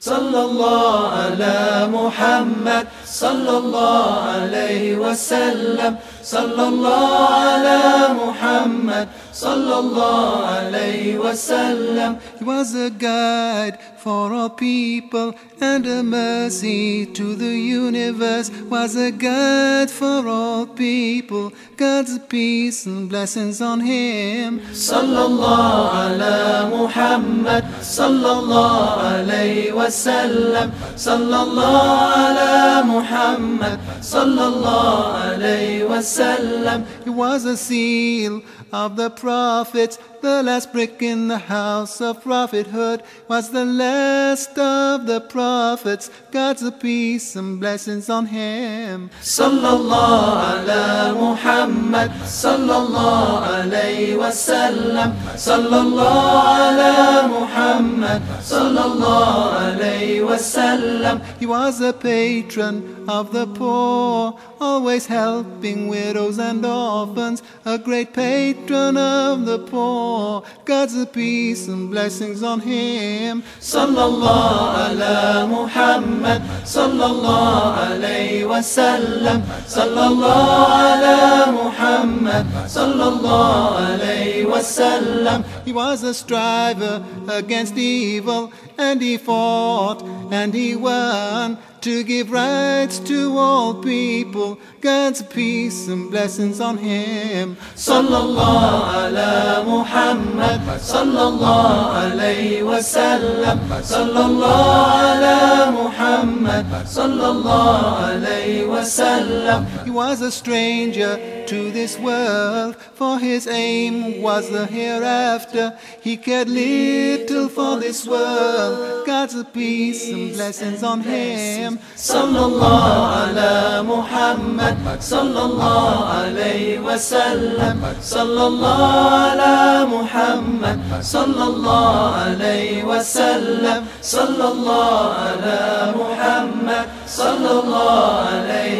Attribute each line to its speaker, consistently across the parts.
Speaker 1: صلى الله على محمد. صلى الله عليه وسلم صلى الله على محمد صلى الله عليه وسلم
Speaker 2: He was a guide for all people and a mercy to the universe. Was a guide for all people. God's peace and blessings on him.
Speaker 1: صلى الله على محمد صلى الله عليه وسلم صلى الله على محمد Muhammad sallallahu alayhi wasallam.
Speaker 2: He was a seal of the prophets, the last brick in the house of prophethood was the last of the prophets. God's peace and blessings on him.
Speaker 1: Sallallahu ala محمد صلى الله عليه وسلم صلى الله على محمد صلى الله عليه وسلم
Speaker 2: He was a patron of the poor, always helping widows and orphans, a great patron of the poor. God's peace and blessings on him.
Speaker 1: صلى الله على محمد صلى الله عليه وسلم صلى الله على محمد Muhammad sallallahu alayhi wasallam.
Speaker 2: He was a striver against evil and he fought and he won to give rights to all people. God's peace and blessings on him.
Speaker 1: Sallallahu ala Muhammad, sallallahu alayhi wasallam. sallallahu ala Muhammad, sallallahu alayhi wasallam.
Speaker 2: He was a stranger to this world, for his aim was the hereafter. He cared little for this world. God's peace and blessings on him.
Speaker 1: Sallallahu ala Muhammad, sallallahu alayhi wasallam, sallallahu ala Muhammad, sallallahu alayhi wasallam, sallallahu ala Muhammad, sallallahu alayhi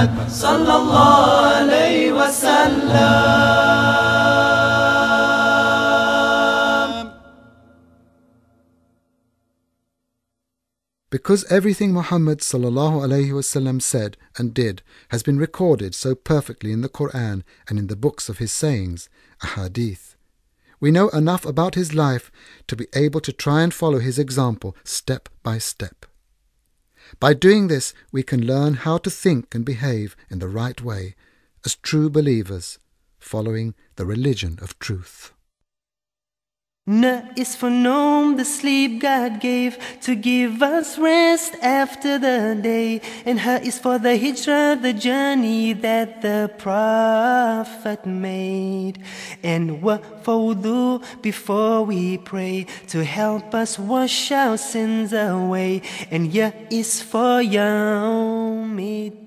Speaker 1: محمد صلى الله عليه وسلم
Speaker 3: Because everything Muhammad sallallahu alaihi wasallam said and did has been recorded so perfectly in the Quran and in the books of his sayings, ahadith, we know enough about his life to be able to try and follow his example step by step. By doing this, we can learn how to think and behave in the right way as true believers, following the religion of truth.
Speaker 4: N is for Nom, the sleep God gave to give us rest after the day. And H is for the hijrah, the journey that the Prophet made. And W for wudu before we pray to help us wash our sins away. And Y is for Yawmiddin.